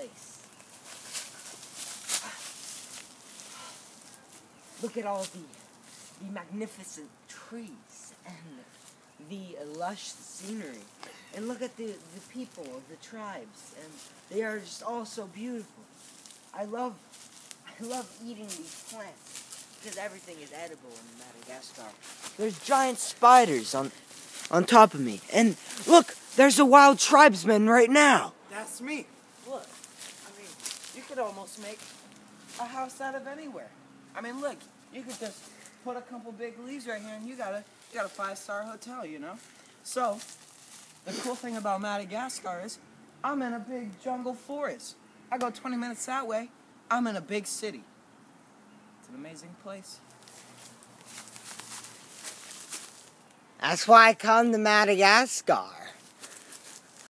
place. Look at all the, the magnificent trees and the lush scenery. And look at the, the people of the tribes, and they are just all so beautiful. I love, I love eating these plants because everything is edible in Madagascar. There's giant spiders on, on top of me, and look, there's a wild tribesman right now. That's me. Look you could almost make a house out of anywhere. I mean, look, you could just put a couple big leaves right here, and you got a you got a five-star hotel, you know. So, the cool thing about Madagascar is, I'm in a big jungle forest. I go 20 minutes that way, I'm in a big city. It's an amazing place. That's why I come to Madagascar.